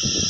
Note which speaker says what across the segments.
Speaker 1: peace.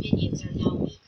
Speaker 2: 给你增加温